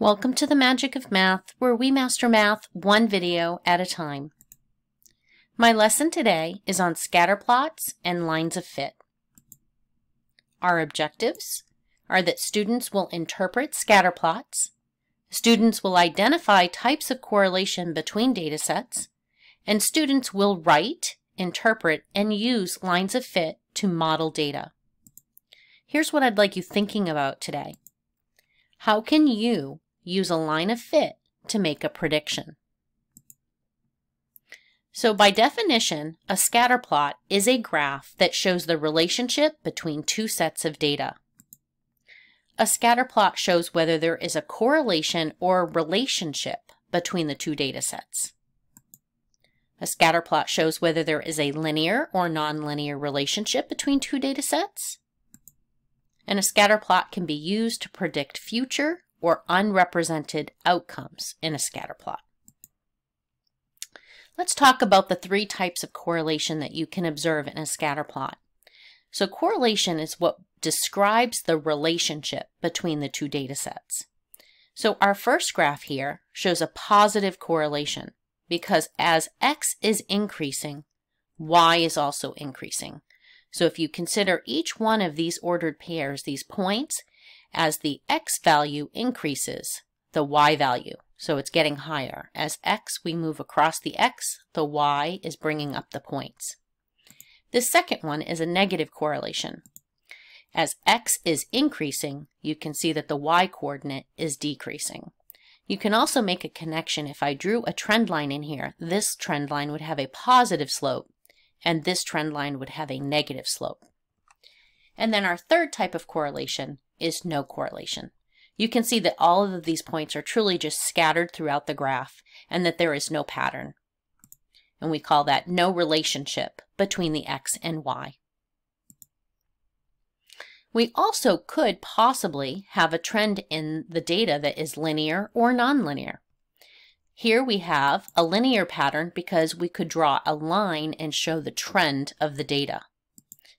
Welcome to the Magic of Math, where we master math one video at a time. My lesson today is on scatter plots and lines of fit. Our objectives are that students will interpret scatter plots, students will identify types of correlation between data sets, and students will write, interpret, and use lines of fit to model data. Here's what I'd like you thinking about today. How can you use a line of fit to make a prediction. So by definition, a scatter plot is a graph that shows the relationship between two sets of data. A scatter plot shows whether there is a correlation or relationship between the two data sets. A scatter plot shows whether there is a linear or nonlinear relationship between two data sets. And a scatter plot can be used to predict future or unrepresented outcomes in a scatter plot. Let's talk about the three types of correlation that you can observe in a scatter plot. So correlation is what describes the relationship between the two data sets. So our first graph here shows a positive correlation because as x is increasing, y is also increasing. So if you consider each one of these ordered pairs, these points, as the x value increases, the y value, so it's getting higher. As x, we move across the x, the y is bringing up the points. This second one is a negative correlation. As x is increasing, you can see that the y coordinate is decreasing. You can also make a connection. If I drew a trend line in here, this trend line would have a positive slope, and this trend line would have a negative slope. And then our third type of correlation is no correlation. You can see that all of these points are truly just scattered throughout the graph and that there is no pattern. And we call that no relationship between the x and y. We also could possibly have a trend in the data that is linear or nonlinear. Here we have a linear pattern because we could draw a line and show the trend of the data.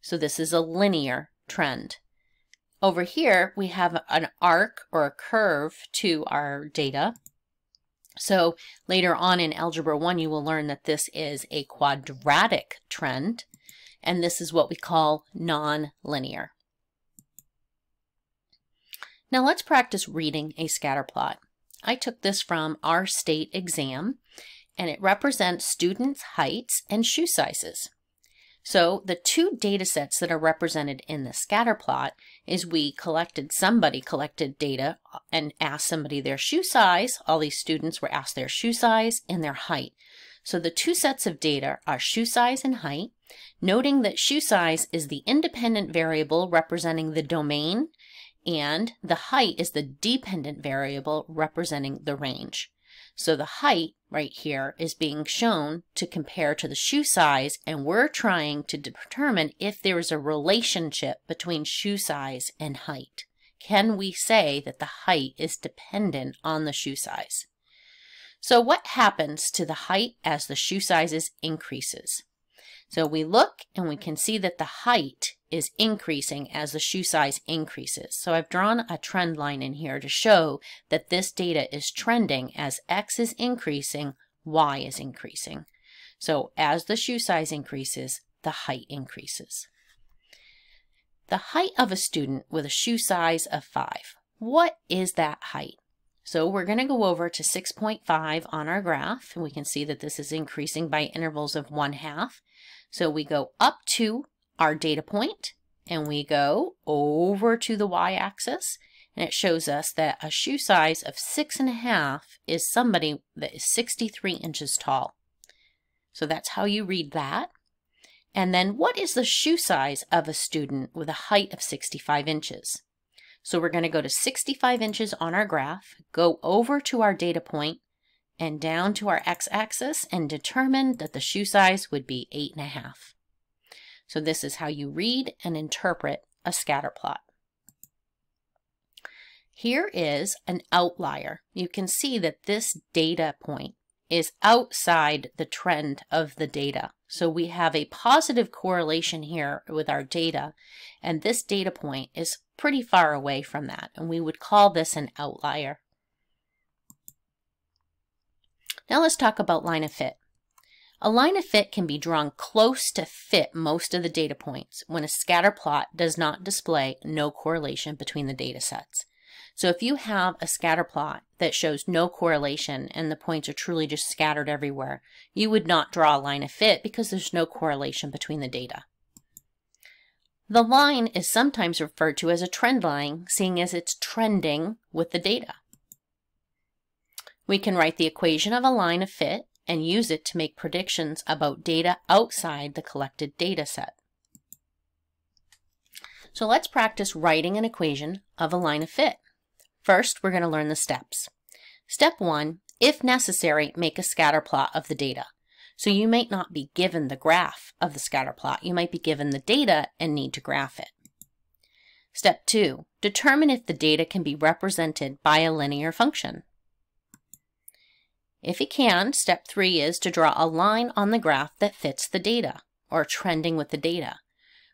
So this is a linear trend. Over here, we have an arc or a curve to our data. So later on in Algebra 1, you will learn that this is a quadratic trend, and this is what we call nonlinear. Now let's practice reading a scatter plot. I took this from our state exam, and it represents students' heights and shoe sizes. So the two data sets that are represented in the scatter plot is we collected, somebody collected data and asked somebody their shoe size. All these students were asked their shoe size and their height. So the two sets of data are shoe size and height, noting that shoe size is the independent variable representing the domain and the height is the dependent variable representing the range. So the height right here is being shown to compare to the shoe size and we're trying to determine if there is a relationship between shoe size and height. Can we say that the height is dependent on the shoe size? So what happens to the height as the shoe sizes increases? So we look and we can see that the height is increasing as the shoe size increases. So I've drawn a trend line in here to show that this data is trending as X is increasing, Y is increasing. So as the shoe size increases, the height increases. The height of a student with a shoe size of 5. What is that height? So we're going to go over to 6.5 on our graph, and we can see that this is increasing by intervals of 1 half. So we go up to our data point and we go over to the y-axis and it shows us that a shoe size of six and a half is somebody that is 63 inches tall. So that's how you read that. And then what is the shoe size of a student with a height of 65 inches? So we're going to go to 65 inches on our graph, go over to our data point and down to our x-axis and determine that the shoe size would be eight and a half. So this is how you read and interpret a scatter plot. Here is an outlier. You can see that this data point is outside the trend of the data. So we have a positive correlation here with our data, and this data point is pretty far away from that, and we would call this an outlier. Now let's talk about line of fit. A line of fit can be drawn close to fit most of the data points when a scatter plot does not display no correlation between the data sets. So if you have a scatter plot that shows no correlation and the points are truly just scattered everywhere, you would not draw a line of fit because there's no correlation between the data. The line is sometimes referred to as a trend line, seeing as it's trending with the data. We can write the equation of a line of fit and use it to make predictions about data outside the collected data set. So let's practice writing an equation of a line of fit. First, we're going to learn the steps. Step one, if necessary, make a scatter plot of the data. So you might not be given the graph of the scatter plot. You might be given the data and need to graph it. Step two, determine if the data can be represented by a linear function. If you can, step three is to draw a line on the graph that fits the data, or trending with the data.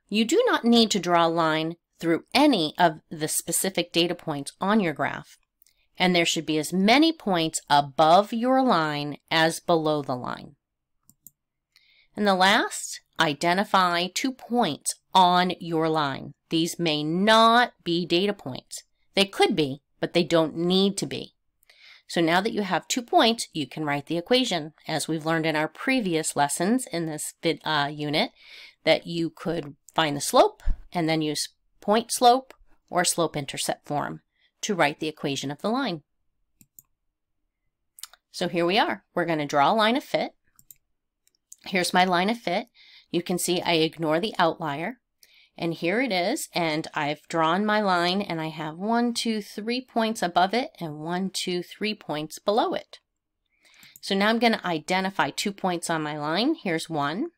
You do not need to draw a line through any of the specific data points on your graph, and there should be as many points above your line as below the line. And the last, identify two points on your line. These may not be data points. They could be, but they don't need to be. So now that you have two points, you can write the equation. As we've learned in our previous lessons in this uh, unit, that you could find the slope and then use point slope or slope-intercept form to write the equation of the line. So here we are. We're going to draw a line of fit. Here's my line of fit. You can see I ignore the outlier. And here it is, and I've drawn my line, and I have one, two, three points above it, and one, two, three points below it. So now I'm going to identify two points on my line. Here's one,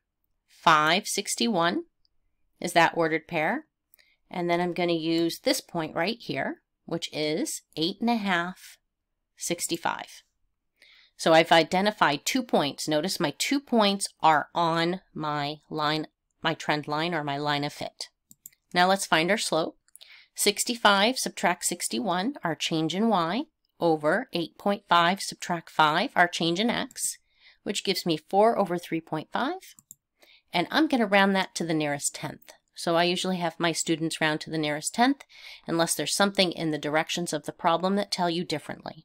561 is that ordered pair. And then I'm going to use this point right here, which is 8.5, 65. So I've identified two points. Notice my two points are on my line my trend line or my line of fit. Now let's find our slope. 65 subtract 61, our change in y, over 8.5 subtract 5, our change in x, which gives me 4 over 3.5. And I'm going to round that to the nearest tenth. So I usually have my students round to the nearest tenth, unless there's something in the directions of the problem that tell you differently.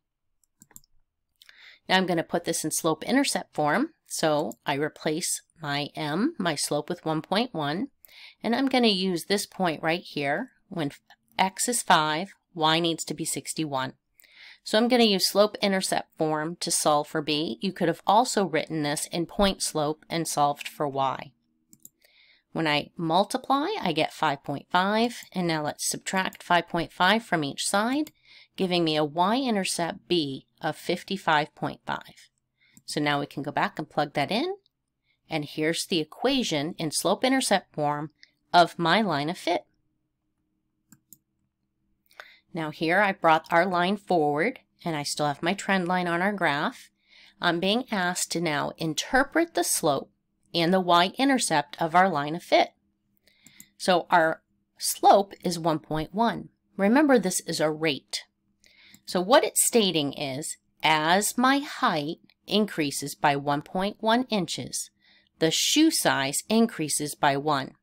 Now I'm going to put this in slope-intercept form. So I replace my m, my slope, with 1.1. And I'm going to use this point right here. When x is 5, y needs to be 61. So I'm going to use slope-intercept form to solve for b. You could have also written this in point slope and solved for y. When I multiply, I get 5.5. And now let's subtract 5.5 from each side, giving me a y-intercept b of 55.5. So now we can go back and plug that in. And here's the equation in slope-intercept form of my line of fit. Now here I brought our line forward and I still have my trend line on our graph. I'm being asked to now interpret the slope and the y-intercept of our line of fit. So our slope is 1.1. Remember this is a rate. So what it's stating is, as my height increases by 1.1 inches, the shoe size increases by 1.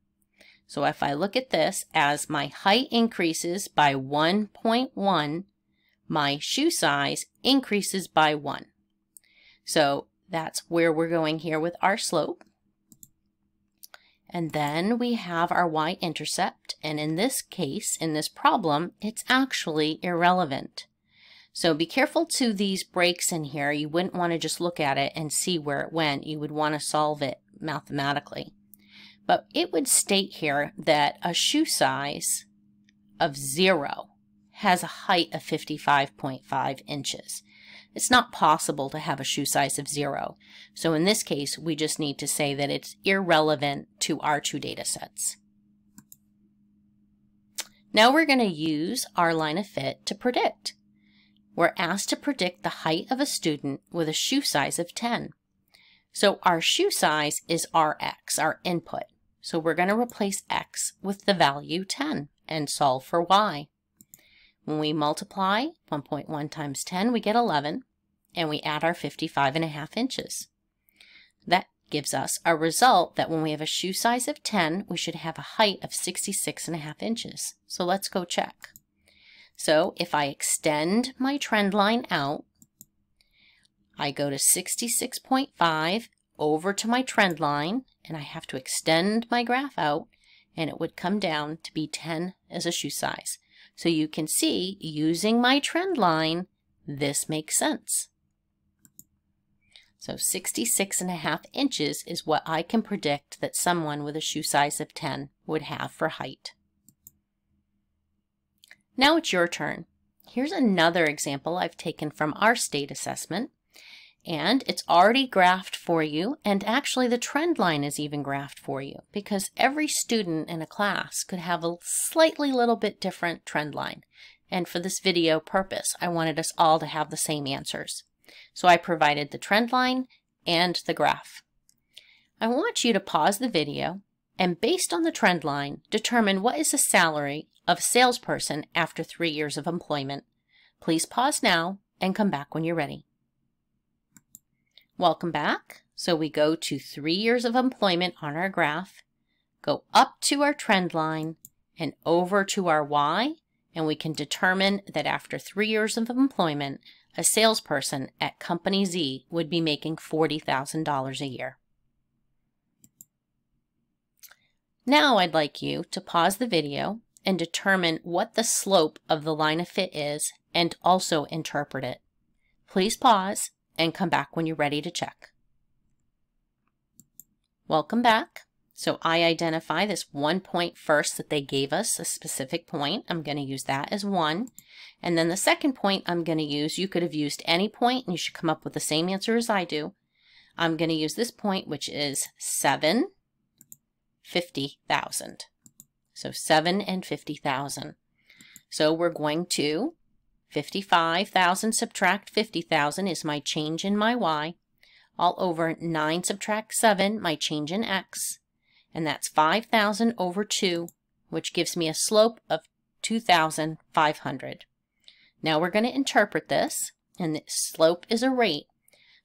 So if I look at this, as my height increases by 1.1, my shoe size increases by 1. So that's where we're going here with our slope. And then we have our y-intercept, and in this case, in this problem, it's actually irrelevant. So be careful to these breaks in here. You wouldn't want to just look at it and see where it went. You would want to solve it mathematically. But it would state here that a shoe size of zero has a height of 55.5 inches. It's not possible to have a shoe size of zero. So in this case, we just need to say that it's irrelevant to our two data sets. Now we're going to use our line of fit to predict. We're asked to predict the height of a student with a shoe size of 10. So our shoe size is our x, our input. So we're going to replace x with the value 10 and solve for y. When we multiply 1.1 times 10, we get 11. and we add our 55 and a half inches. That gives us a result that when we have a shoe size of 10, we should have a height of 66 and a half inches. So let's go check. So if I extend my trend line out, I go to 66.5 over to my trend line, and I have to extend my graph out, and it would come down to be 10 as a shoe size. So you can see, using my trend line, this makes sense. So 66 and a half inches is what I can predict that someone with a shoe size of 10 would have for height. Now it's your turn. Here's another example I've taken from our state assessment. And it's already graphed for you, and actually the trend line is even graphed for you because every student in a class could have a slightly little bit different trend line. And for this video purpose, I wanted us all to have the same answers. So I provided the trend line and the graph. I want you to pause the video and based on the trend line, determine what is the salary of salesperson after three years of employment. Please pause now and come back when you're ready. Welcome back. So we go to three years of employment on our graph, go up to our trend line and over to our Y, and we can determine that after three years of employment, a salesperson at Company Z would be making $40,000 a year. Now I'd like you to pause the video and determine what the slope of the line of fit is and also interpret it. Please pause and come back when you're ready to check. Welcome back. So I identify this one point first that they gave us, a specific point. I'm going to use that as one. And then the second point I'm going to use, you could have used any point and you should come up with the same answer as I do. I'm going to use this point, which is 7, 50,000. So 7 and 50,000. So we're going to 55,000 subtract 50,000 is my change in my y. All over 9 subtract 7, my change in x and that's 5,000 over 2, which gives me a slope of 2,500. Now we're going to interpret this, and the slope is a rate.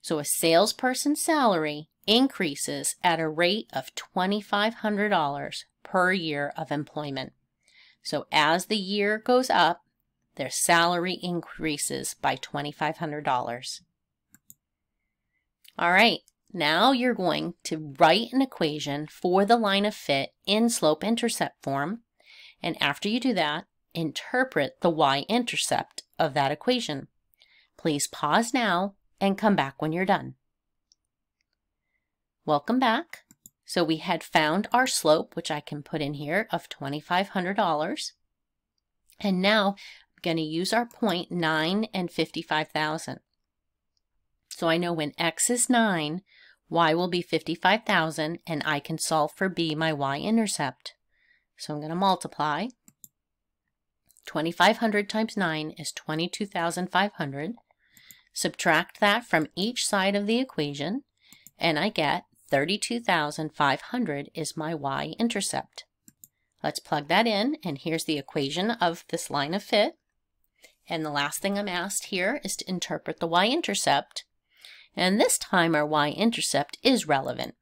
So a salesperson's salary increases at a rate of $2,500 per year of employment. So as the year goes up, their salary increases by $2,500. All right, now you're going to write an equation for the line of fit in slope-intercept form. And after you do that, interpret the y-intercept of that equation. Please pause now and come back when you're done. Welcome back. So we had found our slope, which I can put in here, of $2,500. And now I'm going to use our point 9 and 55,000. So I know when x is 9, y will be 55,000, and I can solve for b, my y-intercept. So I'm going to multiply. 2,500 times 9 is 22,500. Subtract that from each side of the equation, and I get 32,500 is my y-intercept. Let's plug that in, and here's the equation of this line of fit. And the last thing I'm asked here is to interpret the y-intercept and this time our y-intercept is relevant.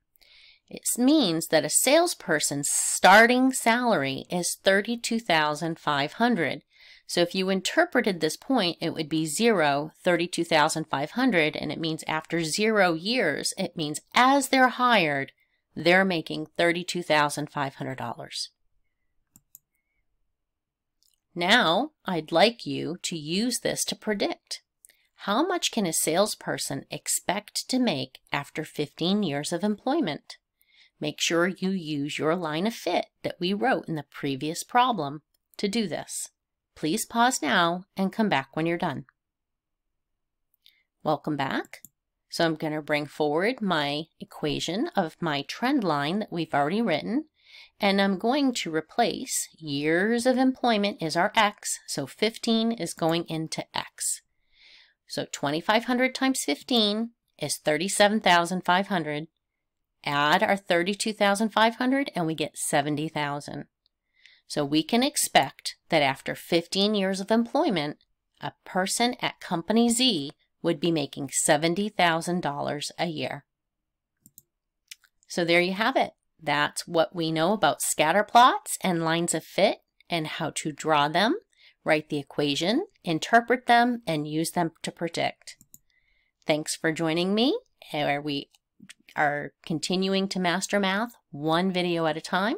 It means that a salesperson's starting salary is 32,500. So if you interpreted this point, it would be 0, 32,500, and it means after zero years, it means as they're hired, they're making $32,500. Now, I'd like you to use this to predict. How much can a salesperson expect to make after 15 years of employment? Make sure you use your line of fit that we wrote in the previous problem to do this. Please pause now and come back when you're done. Welcome back. So I'm going to bring forward my equation of my trend line that we've already written, and I'm going to replace years of employment is our x, so 15 is going into x. So 2,500 times 15 is 37,500. Add our 32,500 and we get 70,000. So we can expect that after 15 years of employment, a person at Company Z would be making $70,000 a year. So there you have it. That's what we know about scatter plots and lines of fit and how to draw them, write the equation, interpret them, and use them to predict. Thanks for joining me, where we are continuing to master math one video at a time.